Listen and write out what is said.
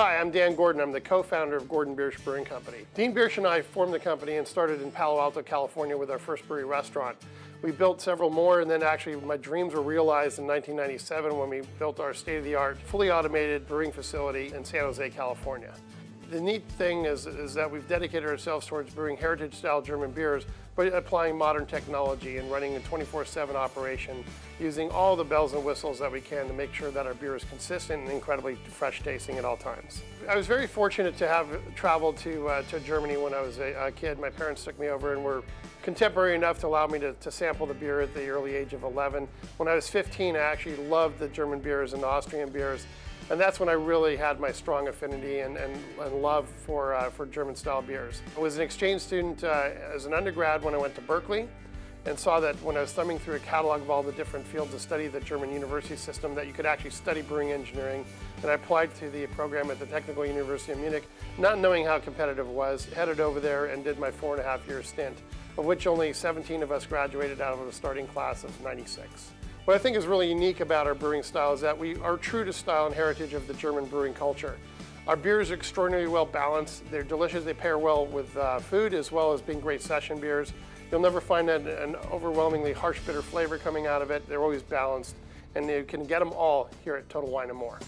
Hi, I'm Dan Gordon. I'm the co-founder of Gordon Biersch Brewing Company. Dean Biersch and I formed the company and started in Palo Alto, California with our first brewery restaurant. We built several more and then actually my dreams were realized in 1997 when we built our state-of-the-art, fully automated brewing facility in San Jose, California. The neat thing is, is that we've dedicated ourselves towards brewing heritage-style German beers, but applying modern technology and running a 24-7 operation, using all the bells and whistles that we can to make sure that our beer is consistent and incredibly fresh tasting at all times. I was very fortunate to have traveled to, uh, to Germany when I was a, a, kid. My parents took me over and were contemporary enough to allow me to, to sample the beer at the early age of 11. When I was 15, I actually loved the German beers and the Austrian beers. And that's when I really had my strong affinity and, and, and love for, uh, for German style beers. I was an exchange student uh, as an undergrad when I went to Berkeley and saw that when I was thumbing through a catalog of all the different fields of study, the German university system, that you could actually study brewing engineering. And I applied to the program at the Technical University of Munich, not knowing how competitive it was, headed over there and did my four and a half year stint, of which only 17 of us graduated out of a starting class of 96. What I think is really unique about our brewing style is that we are true to style and heritage of the German brewing culture. Our beers are extraordinarily well balanced. They're delicious. They pair well with uh, food as well as being great session beers. You'll never find an, an overwhelmingly harsh bitter flavor coming out of it. They're always balanced and you can get them all here at Total Wine & More.